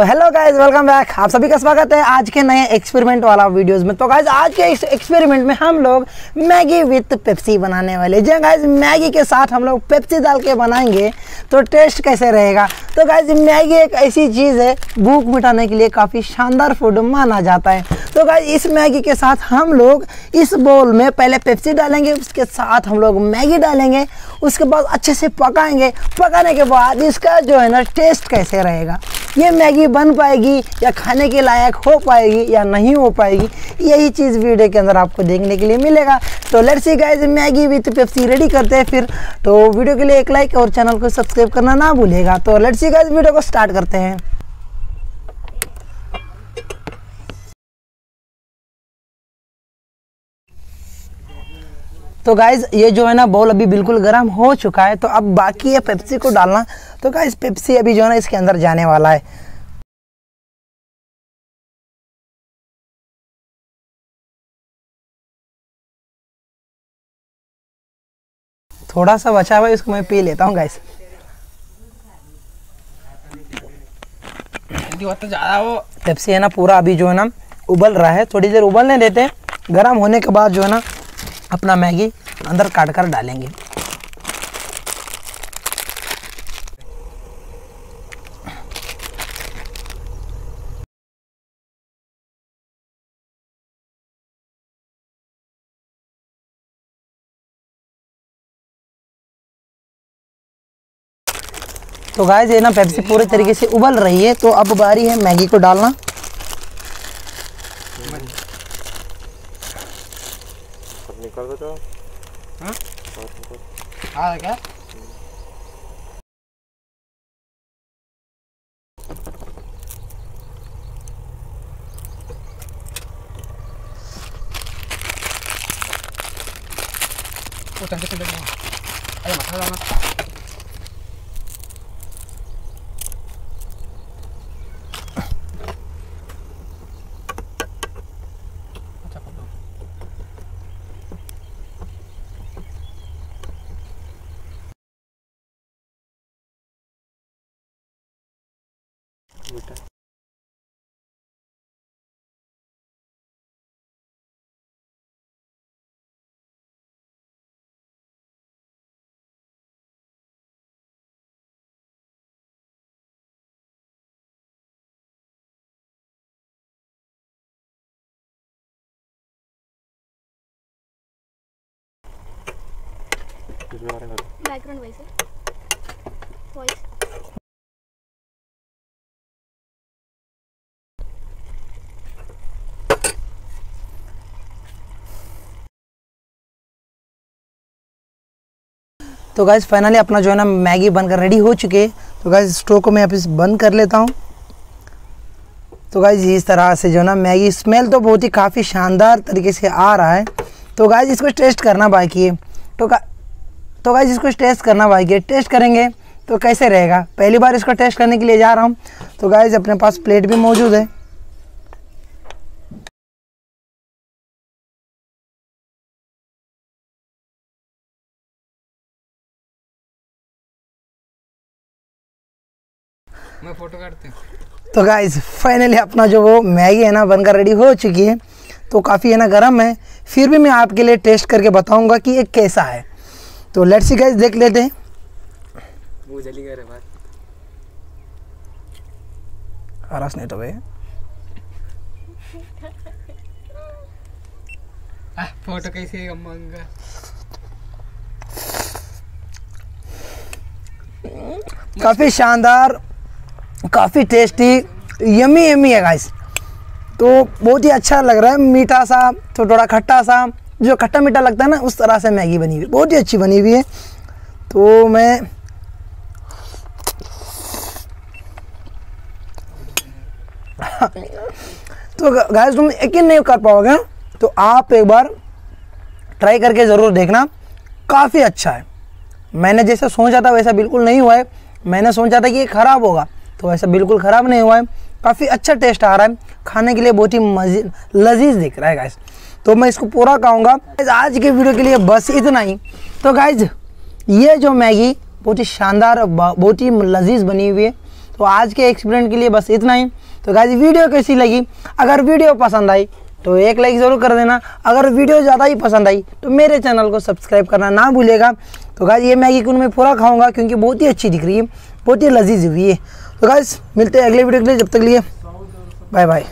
तो hello guys welcome back आप सभी का स्वागत है आज के नए एक्सपेरिमेंट वाला वीडियोस में। तो गाइज़ आज के इस एक्सपेरिमेंट में हम लोग मैगी विथ पेप्सी बनाने वाले जी गाइज़ मैगी के साथ हम लोग पेप्सी डाल के बनाएँगे तो टेस्ट कैसे रहेगा? तो गाइस मैगी एक ऐसी चीज़ है, भूख मिटाने के लिए काफ़ी शानदार फ़ूड माना जाता है। तो गाइज़ इस मैगी के साथ हम लोग इस बोल में पहले पेप्सी डालेंगे, उसके साथ हम लोग मैगी डालेंगे, उसके बाद अच्छे से पकाएँगे। पकाने के बाद इसका जो है ना टेस्ट कैसे रहेगा? ये मैगी बन पाएगी या खाने के लायक हो पाएगी या नहीं हो पाएगी, यही चीज़ वीडियो के अंदर आपको देखने के लिए मिलेगा। तो let's see guys Maggi with Pepsi ready करते हैं फिर। तो वीडियो के लिए एक लाइक और चैनल को सब्सक्राइब करना ना भूलेगा तो लेट्स सी गाइस वीडियो को स्टार्ट करते हैं। तो गाइज़ ये जो है ना बॉल अभी बिल्कुल गर्म हो चुका है तो अब बाकी है पेप्सी को डालना। तो गाइज़ पेप्सी अभी जो है ना इसके अंदर जाने वाला है। थोड़ा सा बचा हुआ है इसको मैं पी लेता हूँ गाइस तो ज़्यादा वो पेप्सी है ना पूरा अभी जो है ना उबल रहा है। थोड़ी देर उबलने देते हैं। गर्म होने के बाद जो है ना अपना मैगी अंदर काट कर डालेंगे। तो गाय ये ना पेप्सी पूरे तरीके से उबल रही है तो अब बारी है मैगी को डालना। निकाल दो। तो आ क्या? चंदे चंदे अरे मत। बेटा बैकग्राउंड वॉइस है? वॉइस तो गाइज़ फाइनली अपना जो है ना मैगी बनकर रेडी हो चुके तो गाइज़ स्टोव को मैं अभी बंद कर लेता हूँ। तो गाइज़ इस तरह से जो है ना मैगी स्मेल तो बहुत ही काफ़ी शानदार तरीके से आ रहा है। तो गाइज़ इसको टेस्ट करना बाकी है। तो गा तो गाइज़ इसको टेस्ट करना बाकी है। टेस्ट करेंगे तो कैसे रहेगा? पहली बार इसको टेस्ट करने के लिए जा रहा हूँ। तो गाइज़ अपने पास प्लेट भी मौजूद है। मैं फ़ोटो काटते हूँ। तो गाइज़ फाइनली अपना जो वो मैगी है ना बनकर रेडी हो चुकी है। तो काफ़ी है ना गर्म है। फिर भी मैं आपके लिए टेस्ट करके बताऊँगा कि ये कैसा है। तो लेट्स सी गाइज़ देख लेते हैं। वो जली गए रे नहीं तो भाई। फ़ोटो कैसे काफ़ी शानदार काफ़ी टेस्टी, यमी यमी है गाइस तो बहुत ही अच्छा लग रहा है, मीठा सा तो थोड़ा खट्टा सा, जो खट्टा मीठा लगता है ना, उस तरह से मैगी बनी हुई है। बहुत ही अच्छी बनी हुई है। तो मैं तो गाइस तुम यकीन नहीं कर पाओगे तो आप एक बार ट्राई करके ज़रूर देखना। काफ़ी अच्छा है। मैंने जैसा सोचा था, वैसा बिल्कुल नहीं हुआ है। मैंने सोचा था कि ये ख़राब होगा। तो ऐसा बिल्कुल ख़राब नहीं हुआ है। काफ़ी अच्छा टेस्ट आ रहा है। खाने के लिए बहुत ही मज़े, लजीज दिख रहा है गाइज़ तो मैं इसको पूरा खाऊँगा। आज के वीडियो के लिए बस इतना ही। तो गाइज़ ये जो मैगी, बहुत ही शानदार बहुत ही लजीज बनी हुई है। तो आज के एक्सपेरिमेंट के लिए बस इतना ही। तो गाइज़ वीडियो कैसी लगी? अगर वीडियो पसंद आई तो एक लाइक ज़रूर कर देना। अगर वीडियो ज़्यादा ही पसंद आई तो मेरे चैनल को सब्सक्राइब करना ना भूलेगा तो गाइज़ ये मैगी को मैं पूरा खाऊँगा, क्योंकि बहुत ही अच्छी दिख रही है, बहुत ही लजीज हुई है। तो गाइस मिलते हैं अगले वीडियो के लिए जब तक लिए बाय बाय